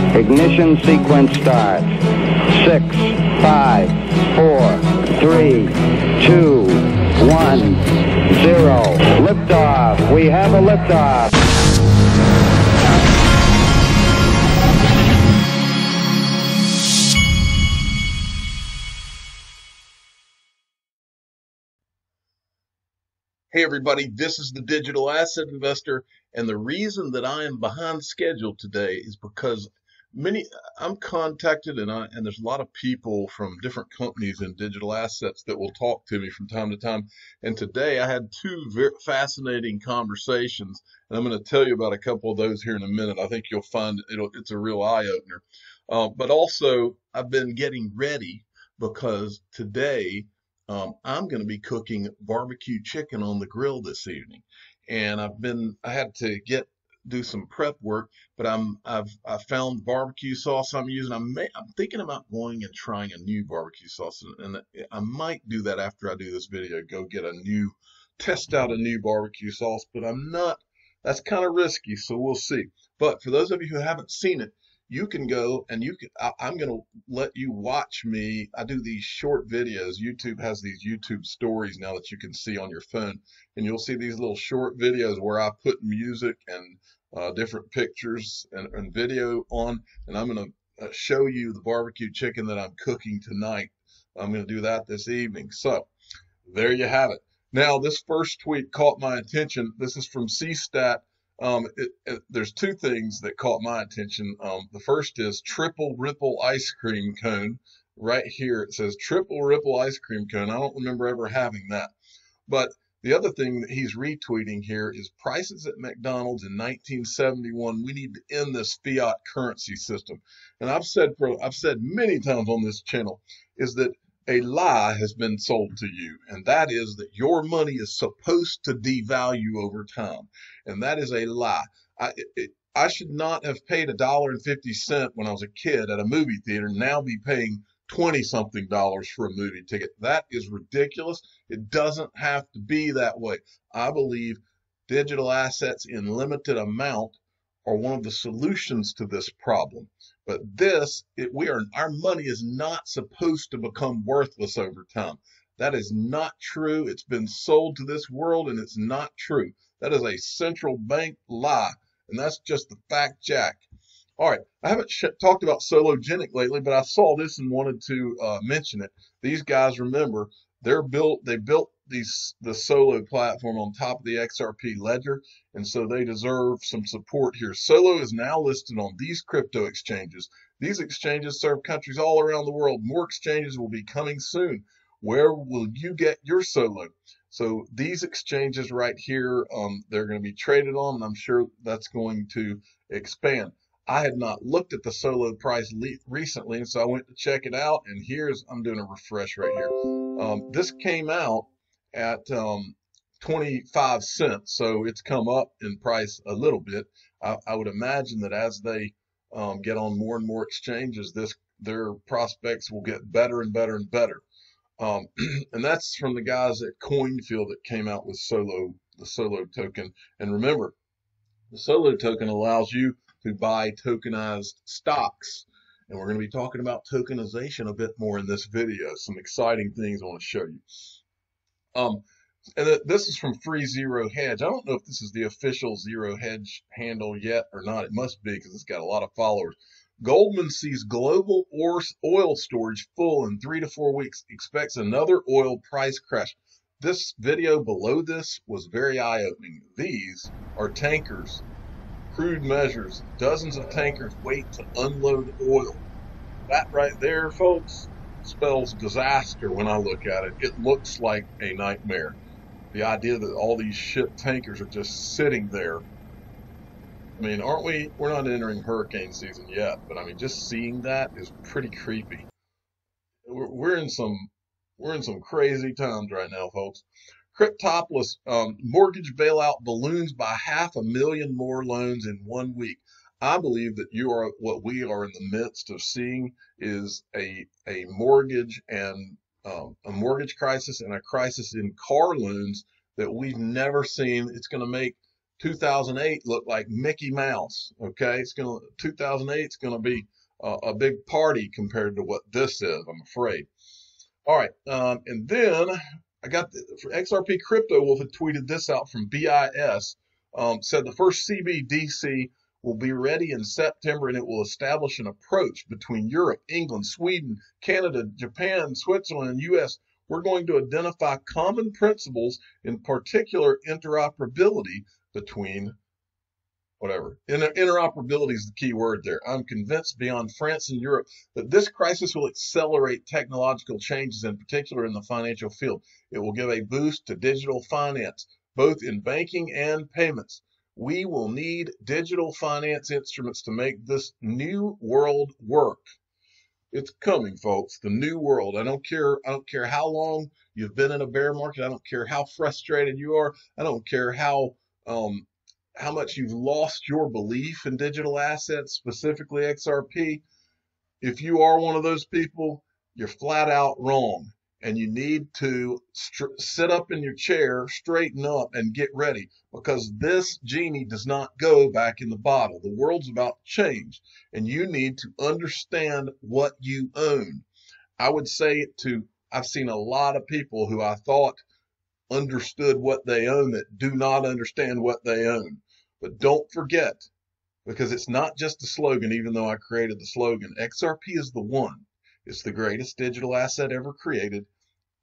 Ignition sequence start. Six, five, four, three, two, one, zero. Liftoff. We have a liftoff. Hey everybody, this is the Digital Asset Investor, and the reason that I am behind schedule today is because many I'm contacted and I and there's a lot of people from different companies in digital assets that will talk to me from time to time. And today I had two very fascinating conversations, and I'm going to tell you about a couple of those here in a minute. I think you'll find it'll it's a real eye opener. Uh, but also I've been getting ready because today um, I'm going to be cooking barbecue chicken on the grill this evening, and I've been I had to get do some prep work, but I'm I've I found barbecue sauce I'm using. I'm I'm thinking about going and trying a new barbecue sauce, and, and I might do that after I do this video. Go get a new test out a new barbecue sauce, but I'm not. That's kind of risky, so we'll see. But for those of you who haven't seen it, you can go and you can I, am going to let you watch me i do these short videos. Youtube has these youtube stories now that you can see on your phone and you'll see these little short videos where i put music and uh, different pictures and, and, video on and i'm going to uh, show you the barbecue chicken that i'm cooking tonight. I'm going to do that this evening. So there you have it. Now this first tweet caught my attention. This is from cstat um, it, it, there's two things that caught my attention. Um, the first is triple ripple ice cream cone. Right here it says triple ripple ice cream cone. I don't remember ever having that. But the other thing that he's retweeting here is prices at McDonald's in 1971. We need to end this fiat currency system. And I've said for I've said many times on this channel is that a lie has been sold to you, and that is that your money is supposed to devalue over time, and that is a lie. I, it, I should not have paid a dollar and fifty cent when I was a kid at a movie theater, now be paying 20 something dollars for a movie ticket. That is ridiculous. It doesn't have to be that way. I believe digital assets in limited amount are one of the solutions to this problem. But this, it, we are, our money is not supposed to become worthless over time. That is not true. It's been sold to this world and it's not true. That is a central bank lie. And that's just the fact, Jack. All right. I haven't talked about Sologenic lately, but I saw this and wanted to uh, mention it. These guys, remember, they're built, they built these the Solo platform on top of the XRP ledger, and so they deserve some support here. Solo is now listed on these crypto exchanges. These exchanges serve countries all around the world. More exchanges will be coming soon. Where will you get your Solo? So these exchanges right here, um, they're going to be traded on, and I'm sure that's going to expand. I had not looked at the solo price recently, and so I went to check it out. And here's I'm doing a refresh right here. Um, this came out at um, 25 cents. So it's come up in price a little bit. I, I would imagine that as they um, get on more and more exchanges, this their prospects will get better and better and better. Um, and that's from the guys at Coinfield that came out with Solo, the Solo token. And remember, the Solo token allows you to buy tokenized stocks. And we're going to be talking about tokenization a bit more in this video. Some exciting things I want to show you. Um, and this is from Free Zero Hedge. I don't know if this is the official Zero Hedge handle yet or not. It must be because it's got a lot of followers. Goldman sees global oil storage full in three to four weeks, expects another oil price crash. This video below this was very eye opening. These are tankers, crude measures. Dozens of tankers wait to unload oil. That right there, folks, spells disaster when I look at it. It looks like a nightmare. The idea that all these ship tankers are just sitting there. I mean, aren't we? We're not entering hurricane season yet, but I mean, just seeing that is pretty creepy. We're, we're in some we're in some crazy times right now, folks. Cryptopolis um, mortgage bailout balloons by half a million more loans in one week. I believe that you are what we are in the midst of seeing is a a mortgage and um, a mortgage crisis and a crisis in car loans that we've never seen. It's going to make 2008 look like Mickey Mouse. Okay, it's gonna 2008 is gonna be a, a big party compared to what this is. I'm afraid. All right, um, and then I got the, for XRP Crypto Wolf had tweeted this out from BIS. Um, said the first CBDC will be ready in September and it will establish an approach between Europe, England, Sweden, Canada, Japan, Switzerland, and US. We're going to identify common principles, in particular interoperability between whatever. Inter- interoperability is the key word there. I'm convinced beyond France and Europe that this crisis will accelerate technological changes, in particular in the financial field. It will give a boost to digital finance, both in banking and payments. We will need digital finance instruments to make this new world work. It's coming, folks. The new world. I don't care. I don't care how long you've been in a bear market. I don't care how frustrated you are. I don't care how um, how much you've lost your belief in digital assets, specifically XRP. If you are one of those people, you're flat out wrong. And you need to st- sit up in your chair, straighten up, and get ready because this genie does not go back in the bottle. The world's about to change, and you need to understand what you own. I would say it to, I've seen a lot of people who I thought understood what they own that do not understand what they own. But don't forget, because it's not just a slogan, even though I created the slogan, XRP is the one. It's the greatest digital asset ever created,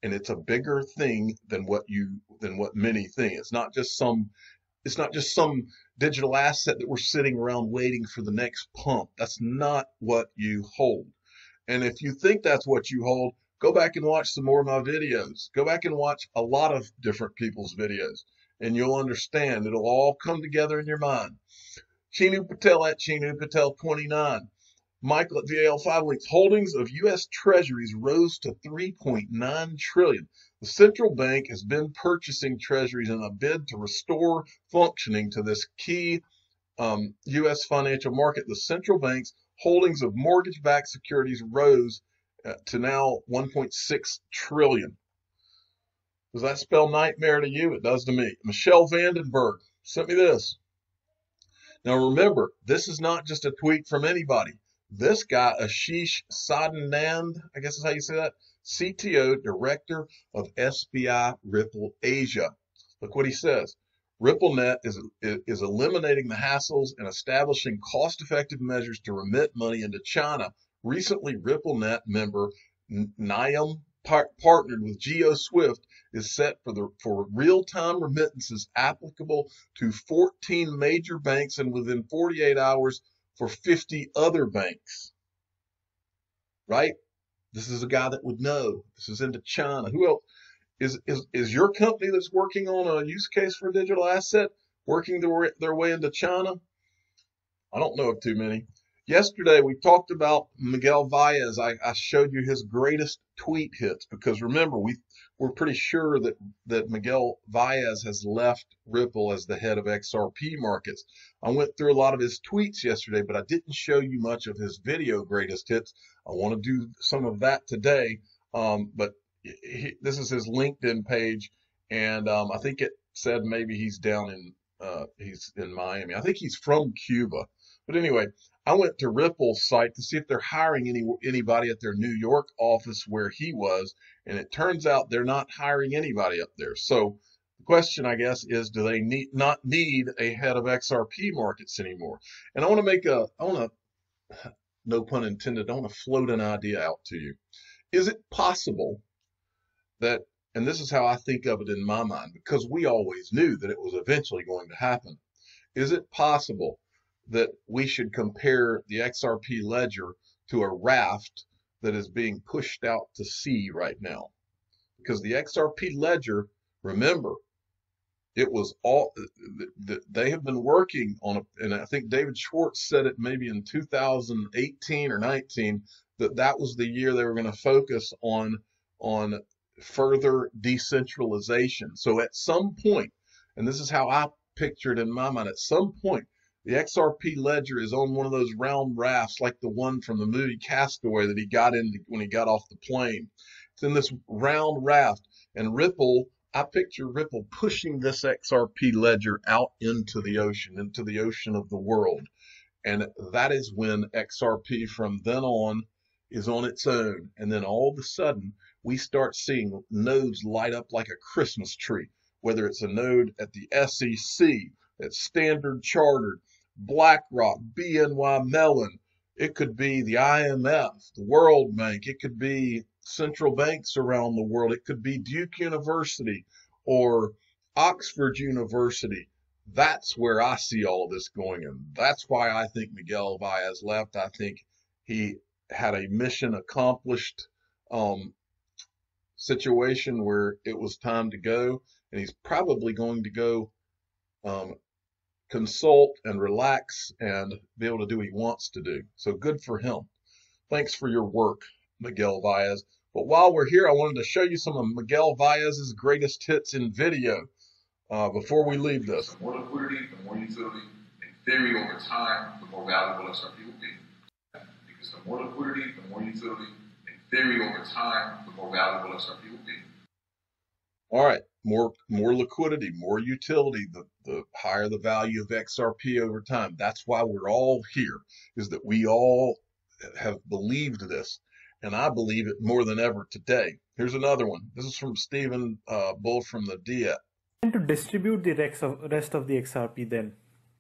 and it's a bigger thing than what you than what many think. It's not just some it's not just some digital asset that we're sitting around waiting for the next pump. That's not what you hold. And if you think that's what you hold, go back and watch some more of my videos. Go back and watch a lot of different people's videos, and you'll understand. It'll all come together in your mind. Chinu Patel at Chinu Patel 29. Michael at VAL5 links holdings of U.S. Treasuries rose to 3.9 trillion. The central bank has been purchasing treasuries in a bid to restore functioning to this key um, U.S. financial market. The central bank's holdings of mortgage-backed securities rose uh, to now 1.6 trillion. Does that spell nightmare to you? It does to me. Michelle Vandenberg sent me this. Now remember, this is not just a tweet from anybody. This guy, Ashish Sadanand, I guess is how you say that, CTO, Director of SBI Ripple Asia. Look what he says. RippleNet is, is eliminating the hassles and establishing cost-effective measures to remit money into China. Recently, RippleNet member Nium par- partnered with GeoSwift is set for the for real-time remittances applicable to 14 major banks and within 48 hours for 50 other banks. Right? This is a guy that would know. This is into China. Who else? Is, is, is your company that's working on a use case for a digital asset working their, their way into China? I don't know of too many. Yesterday, we talked about Miguel Vias. I, I showed you his greatest tweet hits because remember, we we're pretty sure that, that Miguel Vias has left Ripple as the head of XRP markets. I went through a lot of his tweets yesterday, but I didn't show you much of his video greatest hits. I want to do some of that today. Um, but he, this is his LinkedIn page, and um, I think it said maybe he's down in uh, he's in Miami. I think he's from Cuba. But anyway, I went to Ripple's site to see if they're hiring any anybody at their New York office where he was, and it turns out they're not hiring anybody up there. So the question, I guess, is do they need not need a head of XRP markets anymore? And I want to make a I want to no pun intended, I want to float an idea out to you. Is it possible that and this is how I think of it in my mind, because we always knew that it was eventually going to happen. Is it possible that we should compare the XRP ledger to a raft that is being pushed out to sea right now? Because the XRP ledger, remember, it was all they have been working on a, and I think David Schwartz said it maybe in 2018 or 19 that that was the year they were going to focus on on further decentralization. So at some point, and this is how I pictured in my mind, at some point, the XRP ledger is on one of those round rafts like the one from the movie Castaway that he got in when he got off the plane. It's in this round raft, and Ripple I picture Ripple pushing this XRP ledger out into the ocean, into the ocean of the world. And that is when XRP from then on is on its own. And then all of a sudden, we start seeing nodes light up like a Christmas tree, whether it's a node at the SEC, at Standard Chartered, BlackRock, BNY Mellon. It could be the IMF, the World Bank. It could be central banks around the world. It could be Duke University or Oxford University. That's where I see all this going. And that's why I think Miguel Vias left. I think he had a mission accomplished um, situation where it was time to go. And he's probably going to go um, consult and relax and be able to do what he wants to do. So good for him. Thanks for your work, Miguel Vias. But while we're here, I wanted to show you some of Miguel Vias's greatest hits in video uh, before we leave this. The more liquidity, the more utility. In theory, over time, the more valuable XRP will be. Because the more liquidity, the more utility. In theory, over time, the more valuable XRP will be. All right, more more liquidity, more utility, the, the higher the value of XRP over time. That's why we're all here, is that we all have believed this and I believe it more than ever today. Here's another one. This is from Stephen uh, Bull from the DIA. And to distribute the rest of, the XRP then?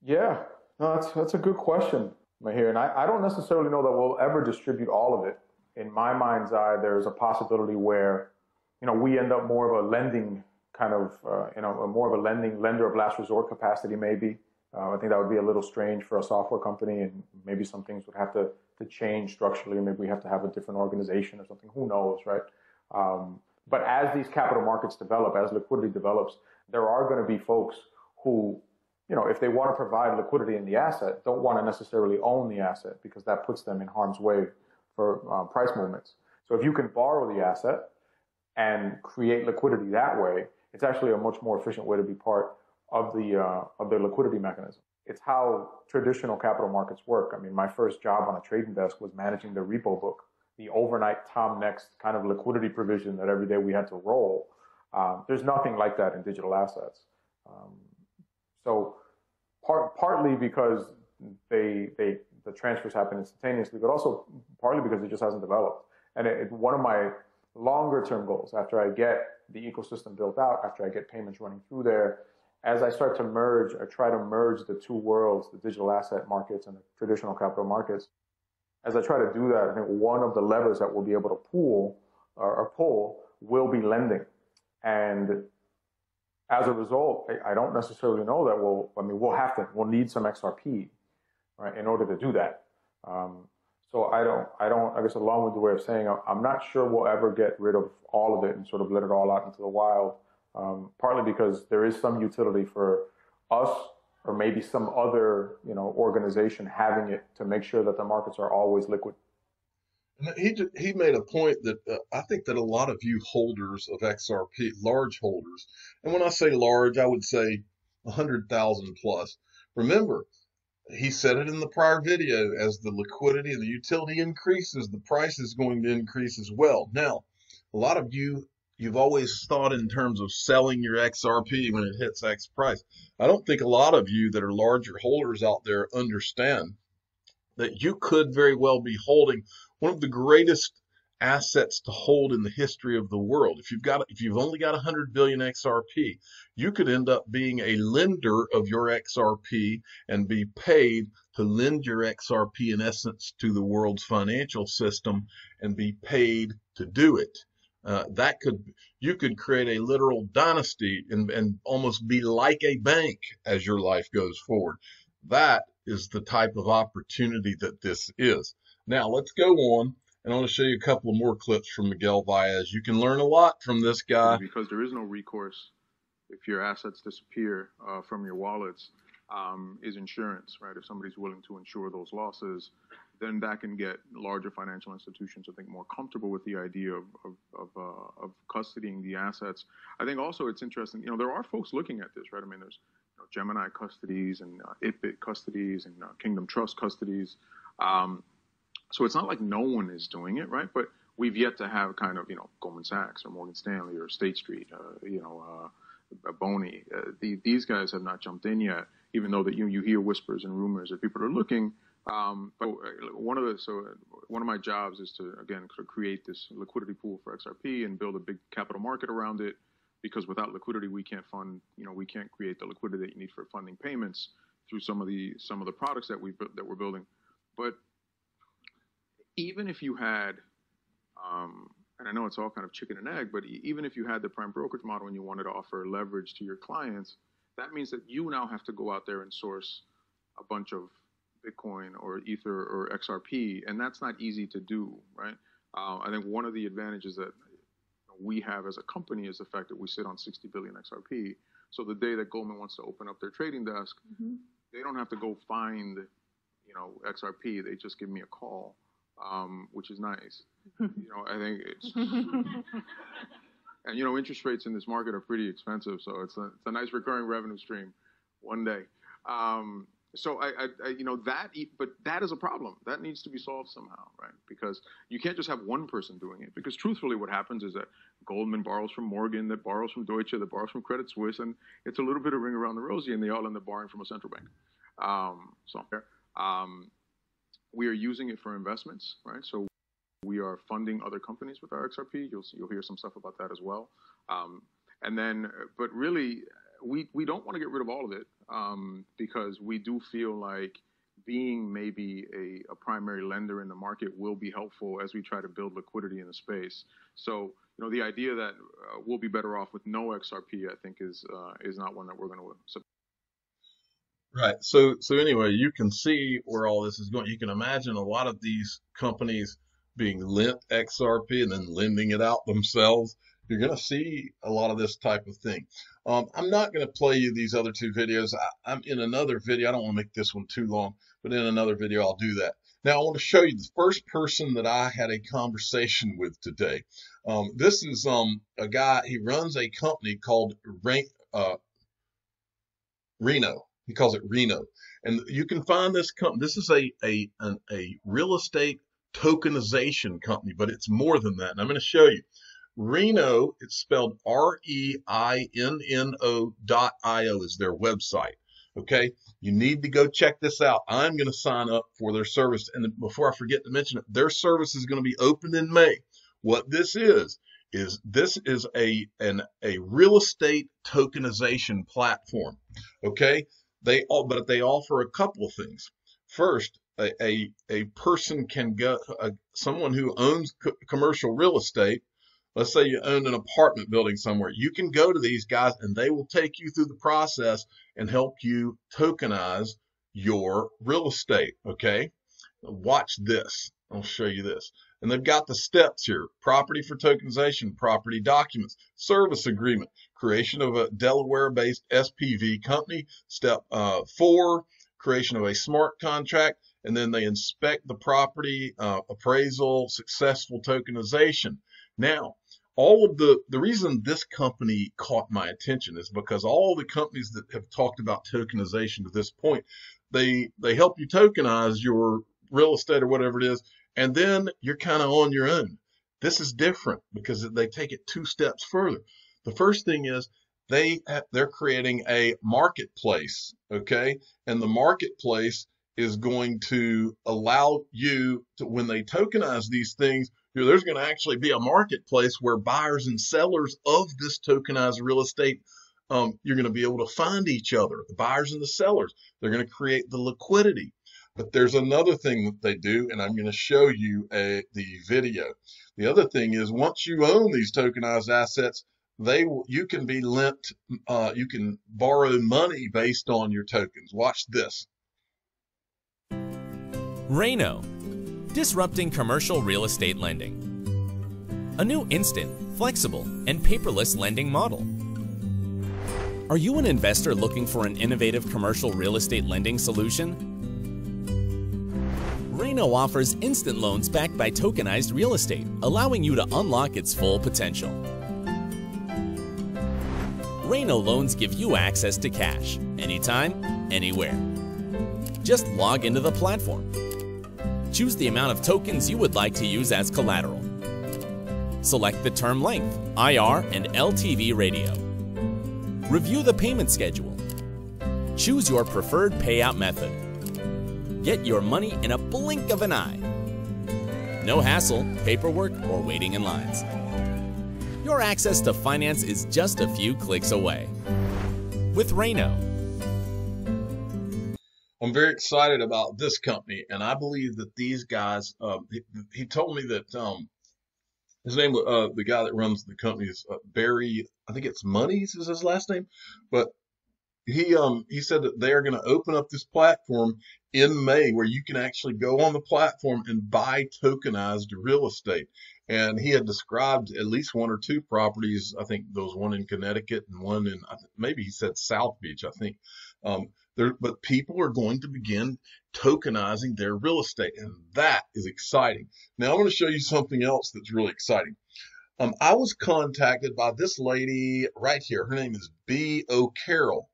Yeah, no, that's that's a good question, Mahir. And I, I don't necessarily know that we'll ever distribute all of it. In my mind's eye, there's a possibility where, you know, we end up more of a lending kind of, uh, you know, more of a lending lender of last resort capacity, maybe. Uh, I think that would be a little strange for a software company, and maybe some things would have to to change structurally. Maybe we have to have a different organization or something. Who knows, right? Um, but as these capital markets develop, as liquidity develops, there are going to be folks who, you know, if they want to provide liquidity in the asset, don't want to necessarily own the asset because that puts them in harm's way for uh, price movements. So if you can borrow the asset and create liquidity that way, it's actually a much more efficient way to be part of the uh, of the liquidity mechanism it's how traditional capital markets work. I mean, my first job on a trading desk was managing the repo book, the overnight Tom Next kind of liquidity provision that every day we had to roll. Um, there's nothing like that in digital assets. Um, so part, partly because they, they, the transfers happen instantaneously, but also partly because it just hasn't developed. And it, it, one of my longer term goals after I get the ecosystem built out, after I get payments running through there, as I start to merge or try to merge the two worlds, the digital asset markets and the traditional capital markets, as I try to do that, I think one of the levers that we'll be able to pull or, or pull will be lending. And as a result, I, I don't necessarily know that we'll, I mean, we'll have to, we'll need some XRP, right, in order to do that. Um, so I don't, I don't, I guess a long-winded way of saying, I'm not sure we'll ever get rid of all of it and sort of let it all out into the wild um, partly because there is some utility for us or maybe some other you know organization having it to make sure that the markets are always liquid. He he made a point that uh, I think that a lot of you holders of XRP, large holders, and when I say large, I would say a hundred thousand plus. Remember, he said it in the prior video. As the liquidity and the utility increases, the price is going to increase as well. Now, a lot of you you've always thought in terms of selling your XRP when it hits X price. I don't think a lot of you that are larger holders out there understand that you could very well be holding one of the greatest assets to hold in the history of the world. If you've got if you've only got 100 billion XRP, you could end up being a lender of your XRP and be paid to lend your XRP in essence to the world's financial system and be paid to do it. Uh, that could you could create a literal dynasty and, and almost be like a bank as your life goes forward. That is the type of opportunity that this is. Now let's go on and I want to show you a couple more clips from Miguel Vias. You can learn a lot from this guy. Because there is no recourse if your assets disappear uh, from your wallets, um, is insurance, right? If somebody's willing to insure those losses, then that can get larger financial institutions, I think, more comfortable with the idea of of of, uh, of custodying the assets. I think also it's interesting. You know, there are folks looking at this, right? I mean, there's you know, Gemini custodies and uh, ItBit custodies and uh, Kingdom Trust custodies. Um, so it's not like no one is doing it, right? But we've yet to have kind of you know Goldman Sachs or Morgan Stanley or State Street, uh, you know, uh, Boney. Uh, the, these guys have not jumped in yet, even though that you you hear whispers and rumors that people are looking. Um, but one of the so one of my jobs is to again create this liquidity pool for XRP and build a big capital market around it. Because without liquidity, we can't fund. You know, we can't create the liquidity that you need for funding payments through some of the some of the products that we that we're building. But even if you had um, and I know it's all kind of chicken and egg, but even if you had the prime brokerage model and you wanted to offer leverage to your clients, that means that you now have to go out there and source a bunch of Bitcoin or Ether or XRP, and that's not easy to do, right? Uh, I think one of the advantages that we have as a company is the fact that we sit on 60 billion XRP. So the day that Goldman wants to open up their trading desk, mm-hmm. they don't have to go find, you know, XRP. They just give me a call um, which is nice. you know, I think it's. and you know, interest rates in this market are pretty expensive, so it's a, it's a nice recurring revenue stream one day. Um, so I, I, I, you know, that, but that is a problem. That needs to be solved somehow, right? Because you can't just have one person doing it. Because truthfully, what happens is that Goldman borrows from Morgan, that borrows from Deutsche, that borrows from Credit Suisse, and it's a little bit of ring around the rosy, and they all end up borrowing from a central bank. Um, so, um, we are using it for investments, right? So we are funding other companies with our XRP. You'll you'll hear some stuff about that as well. Um, and then, but really, we we don't want to get rid of all of it um, because we do feel like being maybe a, a, primary lender in the market will be helpful as we try to build liquidity in the space. So, you know, the idea that uh, we'll be better off with no XRP, I think, is uh, is not one that we're going to Right. So so anyway, you can see where all this is going. You can imagine a lot of these companies being lent XRP and then lending it out themselves. You're going to see a lot of this type of thing. Um, I'm not going to play you these other two videos. I, am in another video. I don't want to make this one too long, but in another video, I'll do that. Now, I want to show you the first person that I had a conversation with today. Um, this is um, a guy, he runs a company called uh, Reinno. He calls it Reinno. And you can find this company. This is a, a, an, a real estate tokenization company, but it's more than that. And I'm going to show you. Reinno, it's spelled R-E-I-N-N-O dot I-O is their website. Okay. You need to go check this out. I'm going to sign up for their service. And before I forget to mention it, their service is going to be open in May. What this is, is this is a an a real estate tokenization platform. Okay, they all, but they offer a couple of things. First, a, a, a person can go, a, someone who owns co- commercial real estate, let's say you own an apartment building somewhere, you can go to these guys and they will take you through the process and help you tokenize your real estate. Okay. Watch this. I'll show you this. And they've got the steps here property for tokenization, property documents, service agreement, creation of a Delaware based SPV company. Step uh, four, creation of a smart contract. And then they inspect the property, uh, appraisal, successful tokenization. Now, all of the the reason this company caught my attention is because all the companies that have talked about tokenization to this point, they they help you tokenize your real estate or whatever it is and then you're kind of on your own. This is different because they take it two steps further. The first thing is they they're creating a marketplace, okay? And the marketplace is going to allow you to when they tokenize these things, there's going to actually be a marketplace where buyers and sellers of this tokenized real estate um, you're going to be able to find each other, the buyers and the sellers. They're going to create the liquidity. But there's another thing that they do, and I'm going to show you a, the video. The other thing is once you own these tokenized assets, they you can be lent, uh, you can borrow money based on your tokens. Watch this. Reinno, disrupting commercial real estate lending. A new instant, flexible, and paperless lending model. Are you an investor looking for an innovative commercial real estate lending solution? Reinno offers instant loans backed by tokenized real estate, allowing you to unlock its full potential. Reinno loans give you access to cash, anytime, anywhere. Just log into the platform. Choose the amount of tokens you would like to use as collateral. Select the term length, IR and LTV ratio. Review the payment schedule. Choose your preferred payout method. Get your money in a blink of an eye. No hassle, paperwork, or waiting in lines. Your access to finance is just a few clicks away. With Reinno. I'm very excited about this company, and I believe that these guys. Uh, he, he, told me that um, his name, uh, the guy that runs the company is uh, Barry. I think it's Monies is his last name, but he um he said that they are going to open up this platform in May where you can actually go on the platform and buy tokenized real estate. And he had described at least one or two properties. I think was one in Connecticut and one in maybe he said South Beach. I think. Um, there, but people are going to begin tokenizing their real estate, and that is exciting. Now I'm going to show you something else that's really exciting. Um, I was contacted by this lady right here. Her name is B. O'Carroll.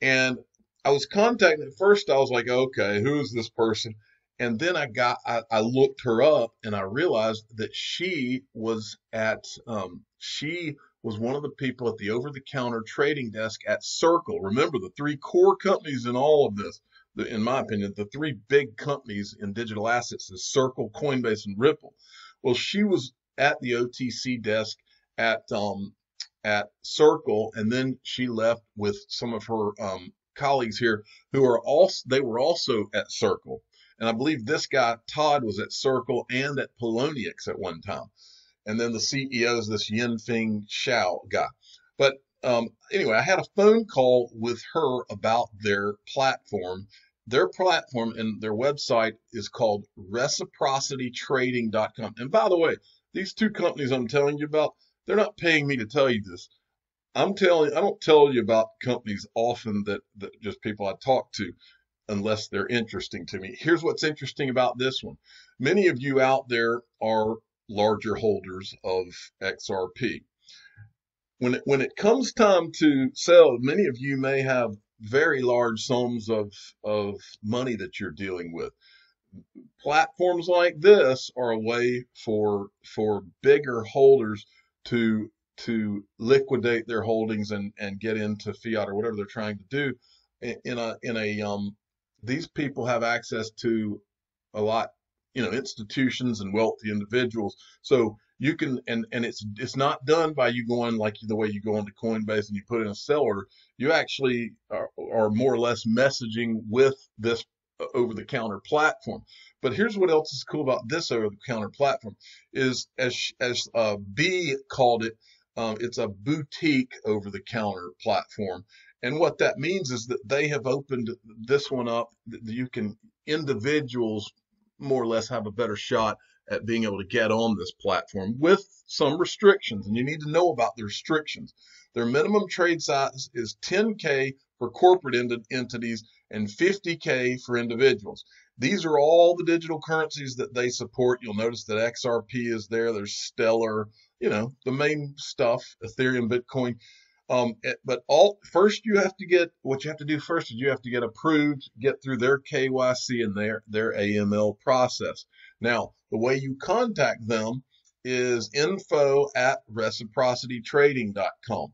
And I was contacting at first, I was like, okay, who is this person? And then I got, I, I looked her up and I realized that she was at, um, she was one of the people at the over the counter trading desk at Circle. Remember the three core companies in all of this, the, in my opinion, the three big companies in digital assets is Circle, Coinbase, and Ripple. Well, she was at the OTC desk at um, at Circle, and then she left with some of her um, colleagues here who are also they were also at Circle, and I believe this guy Todd was at Circle and at Poloniex at one time, and then the CEO is this Yin-Feng Shao guy. But um, anyway, I had a phone call with her about their platform. Their platform and their website is called reciprocitytrading.com. And by the way, these two companies I'm telling you about, they're not paying me to tell you this. I'm telling I don't tell you about companies often that, that just people I talk to unless they're interesting to me. Here's what's interesting about this one. Many of you out there are larger holders of XRP. When it, when it comes time to sell, many of you may have very large sums of, of money that you're dealing with platforms like this are a way for for bigger holders to to liquidate their holdings and and get into fiat or whatever they're trying to do in a in a um these people have access to a lot you know institutions and wealthy individuals. So you can and and it's it's not done by you going like the way you go into coinbase and you put in a seller. You actually are, are more or less messaging with this over the counter platform but here's what else is cool about this over the counter platform is as as uh, B called it, um, it's a boutique over the counter platform. And what that means is that they have opened this one up. You can individuals more or less have a better shot at being able to get on this platform with some restrictions. And you need to know about the restrictions. Their minimum trade size is 10K for corporate ent- entities and 50K for individuals. These are all the digital currencies that they support. You'll notice that XRP is there. There's Stellar, you know, the main stuff, Ethereum, Bitcoin. Um, eh, but all first you have to get what you have to do first is you have to get approved, get through their KYC and their their AML process. Now, the way you contact them is info at reciprocitytrading.com.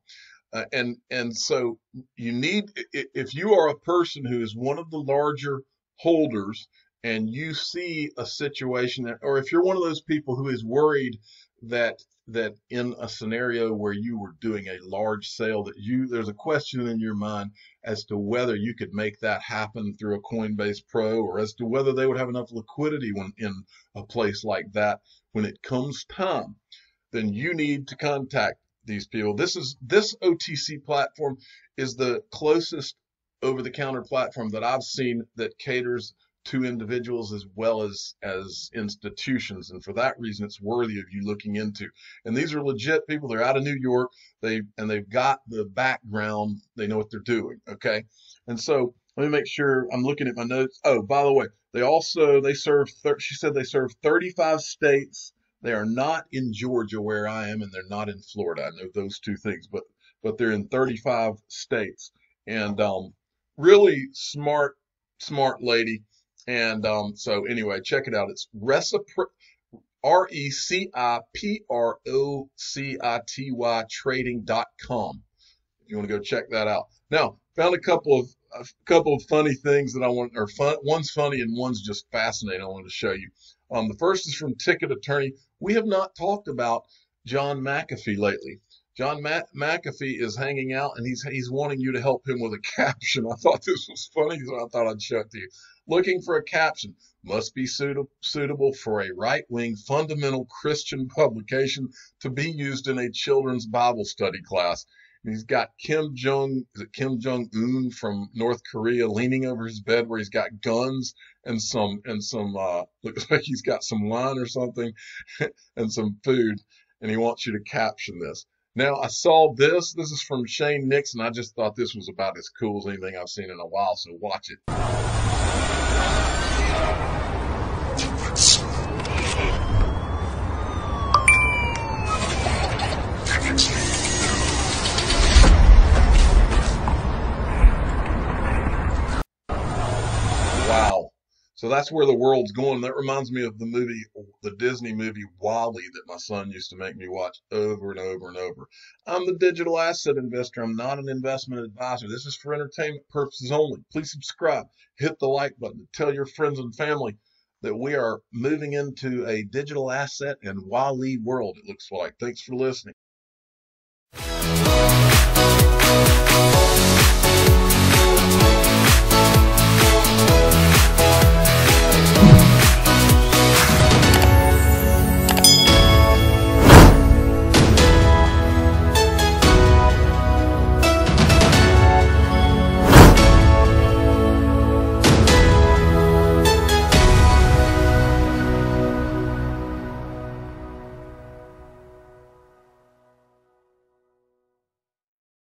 Uh, and and so you need if you are a person who is one of the larger holders and you see a situation that, or if you're one of those people who is worried that that in a scenario where you were doing a large sale that you there's a question in your mind as to whether you could make that happen through a Coinbase Pro or as to whether they would have enough liquidity when in a place like that when it comes time then you need to contact these people. This is this OTC platform is the closest over the counter platform that I've seen that caters to individuals as well as as institutions. And for that reason it's worthy of you looking into. And these are legit people. They're out of new york. They and they've got the background. They know what they're doing. Okay? And so let me make sure i'm looking at my notes. Oh by the way they also they serve she said they serve 35 states they are not in georgia where i am and they're not in florida i know those two things but but they're in 35 states and um really smart, smart lady. And um, so anyway, check it out. It's recipro- R E C I P R O C I T Y trading.com. If you want to go check that out. Now, found a couple of a couple of funny things that I want, or fun, one's funny and one's just fascinating. I wanted to show you. Um, the first is from Ticket Attorney. We have not talked about John McAfee lately. John McAfee is hanging out and he's he's wanting you to help him with a caption. I thought this was funny, so I thought I'd show it to you. Looking for a caption must be suit- suitable for a right-wing fundamental Christian publication to be used in a children's Bible study class. He's got Kim Jong is it Kim Jong Un from North Korea leaning over his bed where he's got guns and some and some uh looks like he's got some wine or something and some food and he wants you to caption this. Now I saw this. This is from Shane Nixon. I just thought this was about as cool as anything I've seen in a while. So watch it. So that's where the world's going. That reminds me of the movie, the Disney movie WALL-E that my son used to make me watch over and over and over. I'm the digital asset investor. I'm not an investment advisor. This is for entertainment purposes only. Please subscribe, hit the like button, tell your friends and family that we are moving into a digital asset and WALL-E world, it looks like. Thanks for listening.